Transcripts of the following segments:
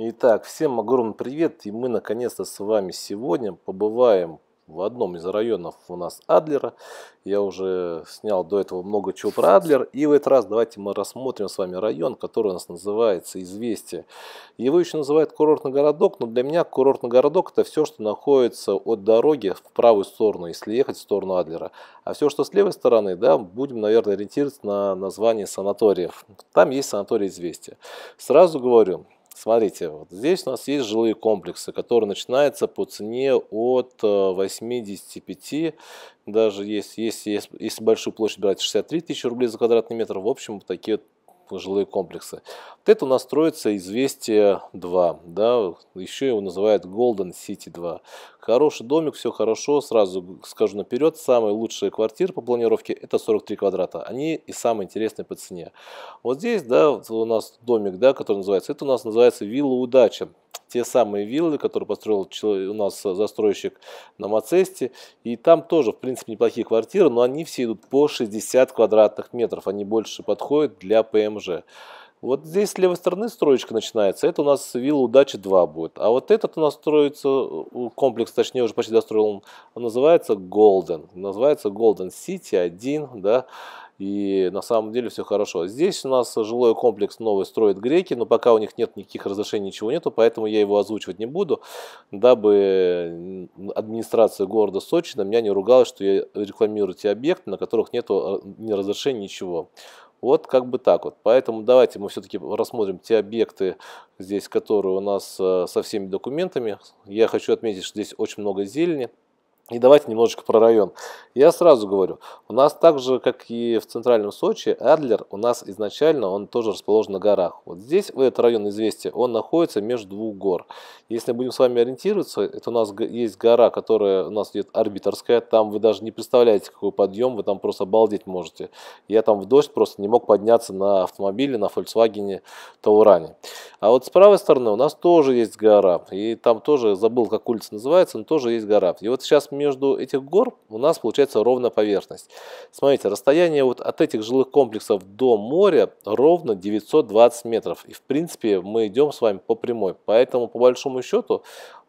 Итак, всем огромный привет, и мы наконец-то с вами сегодня побываем в одном из районов у нас Адлера. Я уже снял до этого много чего про Адлер. И в этот раз давайте мы рассмотрим с вами район, который у нас называется Известие. Его еще называют курортный городок, но для меня курортный городок это все, что находится от дороги в правую сторону, если ехать в сторону Адлера. А все, что с левой стороны, да, будем, наверное, ориентироваться на название санаториев. Там есть санаторий Известие. Сразу говорю, Смотрите, вот здесь у нас есть жилые комплексы, которые начинаются по цене от 85, э, даже есть, есть если большую площадь брать, 63 тысячи рублей за квадратный метр. В общем, такие жилые комплексы. Вот это у нас строится известие 2, да, еще его называют Golden City 2. Хороший домик, все хорошо, сразу скажу наперед, самые лучшие квартиры по планировке это 43 квадрата, они и самые интересные по цене. Вот здесь, да, у нас домик, да, который называется, это у нас называется Вилла Удача те самые виллы, которые построил у нас застройщик на Мацесте. И там тоже, в принципе, неплохие квартиры, но они все идут по 60 квадратных метров. Они больше подходят для ПМЖ. Вот здесь с левой стороны строечка начинается. Это у нас вилла Удачи 2 будет. А вот этот у нас строится, комплекс, точнее, уже почти достроил, он называется Golden. Называется Golden City 1, да. И на самом деле все хорошо. Здесь у нас жилой комплекс новый строят греки, но пока у них нет никаких разрешений, ничего нету, поэтому я его озвучивать не буду, дабы администрация города Сочи на меня не ругалась, что я рекламирую те объекты, на которых нету э, ни разрешений, ничего. Вот как бы так вот. Поэтому давайте мы все-таки рассмотрим те объекты здесь, которые у нас э, со всеми документами. Я хочу отметить, что здесь очень много зелени. И давайте немножечко про район. Я сразу говорю, у нас так же, как и в центральном Сочи, Адлер у нас изначально, он тоже расположен на горах. Вот здесь, в этот район известия, он находится между двух гор. Если будем с вами ориентироваться, это у нас есть гора, которая у нас идет арбитрская, там вы даже не представляете, какой подъем, вы там просто обалдеть можете. Я там в дождь просто не мог подняться на автомобиле, на Volkswagen Тауране. А вот с правой стороны у нас тоже есть гора, и там тоже, забыл, как улица называется, но тоже есть гора. И вот сейчас между этих гор у нас получается ровная поверхность. Смотрите, расстояние вот от этих жилых комплексов до моря ровно 920 метров. И в принципе мы идем с вами по прямой. Поэтому по большому счету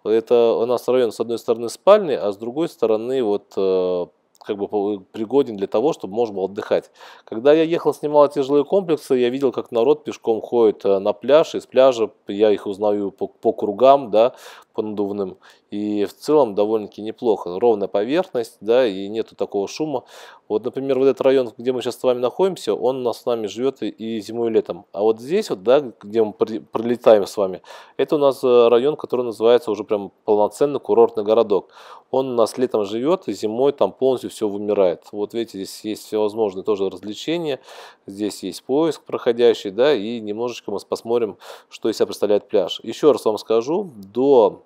это у нас район с одной стороны спальни, а с другой стороны вот э, как бы пригоден для того, чтобы можно было отдыхать. Когда я ехал, снимал эти жилые комплексы, я видел, как народ пешком ходит э, на пляж, из пляжа я их узнаю по, по кругам, да, по надувным. И в целом довольно-таки неплохо. Ровная поверхность, да, и нету такого шума. Вот, например, вот этот район, где мы сейчас с вами находимся, он у нас с нами живет и зимой, и летом. А вот здесь вот, да, где мы пролетаем с вами, это у нас э, район, который называется уже прям полноценный курортный городок. Он у нас летом живет, и зимой там полностью все вымирает. Вот видите, здесь есть всевозможные тоже развлечения, здесь есть поиск проходящий, да, и немножечко мы посмотрим, что из себя представляет пляж. Еще раз вам скажу, до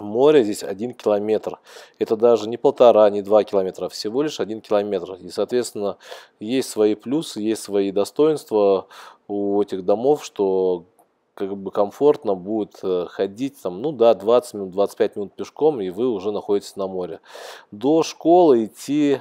Море здесь один километр. Это даже не полтора, не два километра, всего лишь один километр. И, соответственно, есть свои плюсы, есть свои достоинства у этих домов, что как бы комфортно будет э, ходить там, ну да, 20 минут, 25 минут пешком, и вы уже находитесь на море. До школы идти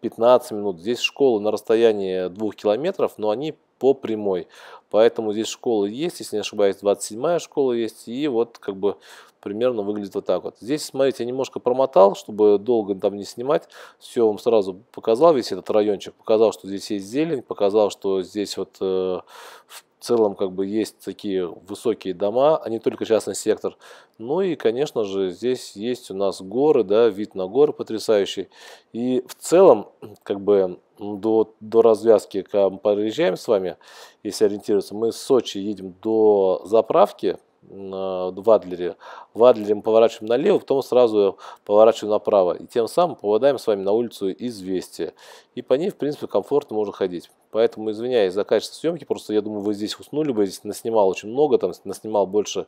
15 минут. Здесь школы на расстоянии 2 километров, но они по прямой. Поэтому здесь школы есть, если не ошибаюсь, 27-я школа есть. И вот как бы примерно выглядит вот так вот. Здесь, смотрите, я немножко промотал, чтобы долго там не снимать. Все вам сразу показал, весь этот райончик. Показал, что здесь есть зелень, показал, что здесь вот э, в целом как бы есть такие высокие дома, а не только частный сектор. Ну и, конечно же, здесь есть у нас горы, да, вид на горы потрясающий. И в целом, как бы до, до развязки, когда мы проезжаем с вами, если ориентироваться, мы с Сочи едем до заправки, в Адлере. В Адлере мы поворачиваем налево, потом сразу поворачиваем направо. И тем самым попадаем с вами на улицу Известия. И по ней, в принципе, комфортно можно ходить. Поэтому извиняюсь за качество съемки, просто я думаю, вы здесь уснули бы, здесь наснимал очень много, там наснимал больше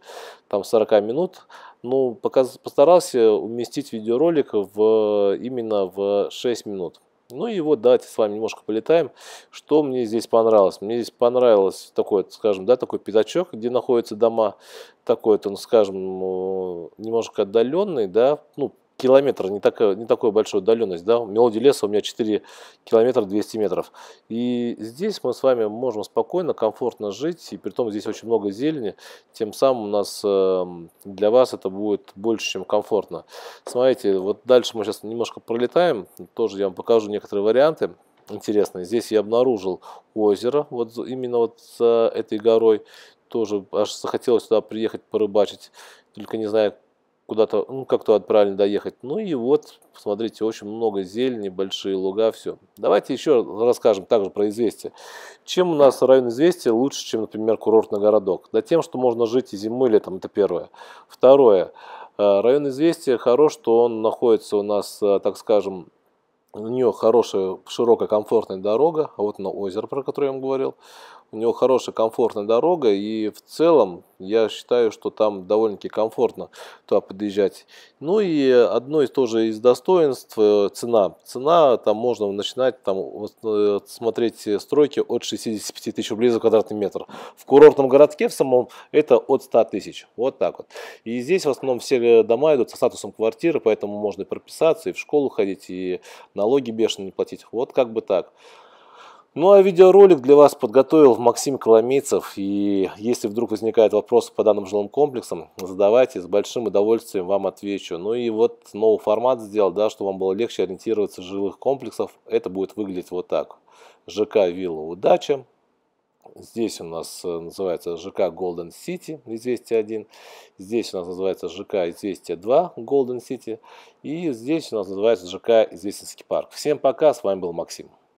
там, 40 минут. Ну, показ, постарался уместить видеоролик в, именно в 6 минут. Ну и вот давайте с вами немножко полетаем. Что мне здесь понравилось? Мне здесь понравилось такой, скажем, да, такой пятачок, где находятся дома. Такой, ну, скажем, немножко отдаленный, да, ну, километр, не такая, не такая большая удаленность, да, мелодия леса у меня 4 километра 200 метров. И здесь мы с вами можем спокойно, комфортно жить, и при том здесь очень много зелени, тем самым у нас, эм, для вас это будет больше, чем комфортно. Смотрите, вот дальше мы сейчас немножко пролетаем, тоже я вам покажу некоторые варианты интересные. Здесь я обнаружил озеро, вот именно вот за этой горой, тоже аж захотелось сюда приехать порыбачить, только не знаю, куда-то, ну, как туда правильно доехать. Ну и вот, смотрите, очень много зелени, большие луга, все. Давайте еще расскажем также про известия. Чем у нас район известия лучше, чем, например, курортный городок? Да тем, что можно жить и зимой, и летом, это первое. Второе, э, район известия хорош, что он находится у нас, э, так скажем, у нее хорошая, широкая, комфортная дорога, а вот на озеро, про которое я вам говорил. У него хорошая, комфортная дорога, и в целом я считаю, что там довольно-таки комфортно туда подъезжать. Ну и одно из тоже из достоинств э, цена. Цена там можно начинать там э, смотреть стройки от 65 тысяч рублей за квадратный метр. В курортном городке в самом это от 100 тысяч. Вот так вот. И здесь в основном все дома идут со статусом квартиры, поэтому можно и прописаться, и в школу ходить, и налоги бешено не платить. Вот как бы так. Ну а видеоролик для вас подготовил Максим Коломейцев. И если вдруг возникают вопросы по данным жилым комплексам, задавайте, с большим удовольствием вам отвечу. Ну и вот новый формат сделал, да, чтобы вам было легче ориентироваться в жилых комплексов. Это будет выглядеть вот так. ЖК Вилла Удача. Здесь у нас э, называется ЖК Golden City, известие 1. Здесь у нас называется ЖК Известие 2, Golden City. И здесь у нас называется ЖК Известинский парк. Всем пока, с вами был Максим.